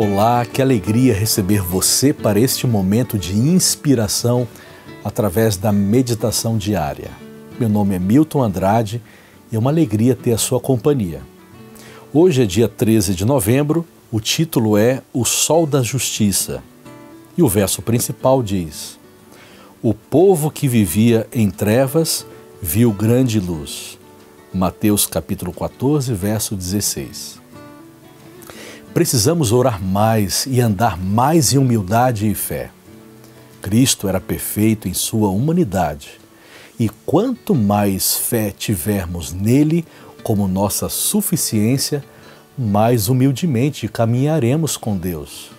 Olá, que alegria receber você para este momento de inspiração através da meditação diária. Meu nome é Milton Andrade e é uma alegria ter a sua companhia. Hoje é dia 13 de novembro, o título é O Sol da Justiça e o verso principal diz: O povo que vivia em trevas viu grande luz. Mateus capítulo 14, verso 16. Precisamos orar mais e andar mais em humildade e fé. Cristo era perfeito em sua humanidade. E quanto mais fé tivermos nele como nossa suficiência, mais humildemente caminharemos com Deus.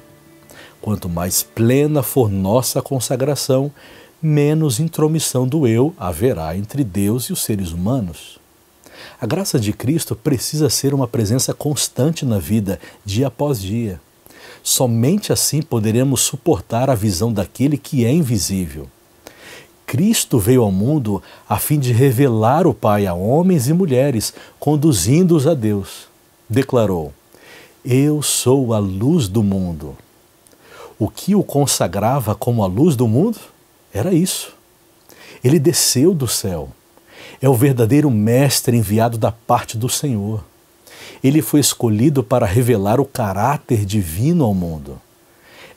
Quanto mais plena for nossa consagração, menos intromissão do eu haverá entre Deus e os seres humanos. A graça de Cristo precisa ser uma presença constante na vida, dia após dia. Somente assim poderemos suportar a visão daquele que é invisível. Cristo veio ao mundo a fim de revelar o Pai a homens e mulheres, conduzindo-os a Deus. Declarou: Eu sou a luz do mundo. O que o consagrava como a luz do mundo era isso. Ele desceu do céu é o verdadeiro mestre enviado da parte do Senhor. Ele foi escolhido para revelar o caráter divino ao mundo.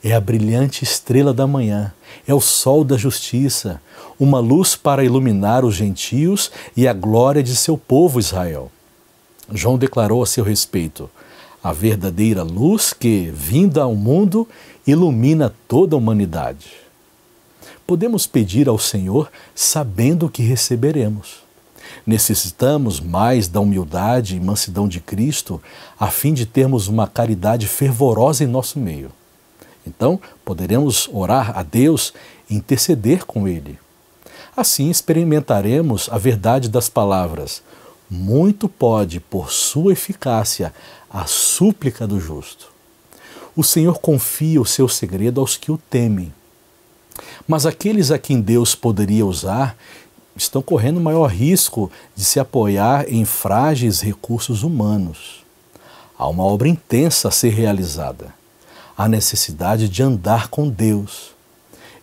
É a brilhante estrela da manhã, é o sol da justiça, uma luz para iluminar os gentios e a glória de seu povo Israel. João declarou a seu respeito: a verdadeira luz que, vinda ao mundo, ilumina toda a humanidade. Podemos pedir ao Senhor sabendo que receberemos. Necessitamos mais da humildade e mansidão de Cristo a fim de termos uma caridade fervorosa em nosso meio. Então, poderemos orar a Deus e interceder com Ele. Assim experimentaremos a verdade das palavras: muito pode, por sua eficácia, a súplica do justo. O Senhor confia o seu segredo aos que o temem. Mas aqueles a quem Deus poderia usar estão correndo maior risco de se apoiar em frágeis recursos humanos. Há uma obra intensa a ser realizada. Há necessidade de andar com Deus.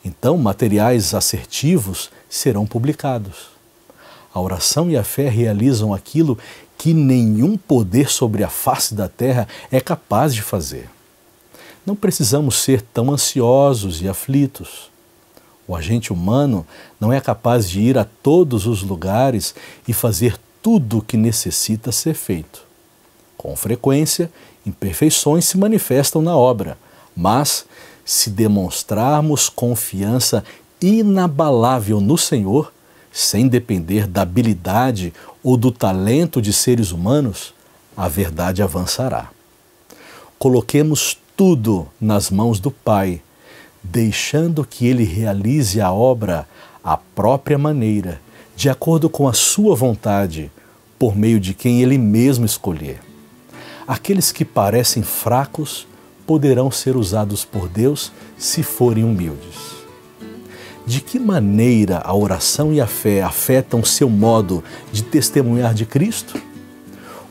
Então, materiais assertivos serão publicados. A oração e a fé realizam aquilo que nenhum poder sobre a face da terra é capaz de fazer. Não precisamos ser tão ansiosos e aflitos. O agente humano não é capaz de ir a todos os lugares e fazer tudo o que necessita ser feito. Com frequência, imperfeições se manifestam na obra, mas se demonstrarmos confiança inabalável no Senhor, sem depender da habilidade ou do talento de seres humanos, a verdade avançará. Coloquemos tudo nas mãos do Pai deixando que ele realize a obra à própria maneira, de acordo com a sua vontade, por meio de quem ele mesmo escolher. Aqueles que parecem fracos poderão ser usados por Deus se forem humildes. De que maneira a oração e a fé afetam seu modo de testemunhar de Cristo?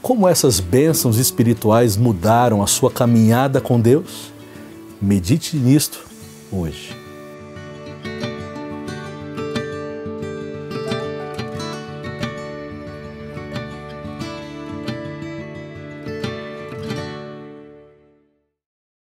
Como essas bênçãos espirituais mudaram a sua caminhada com Deus? Medite nisto hoje.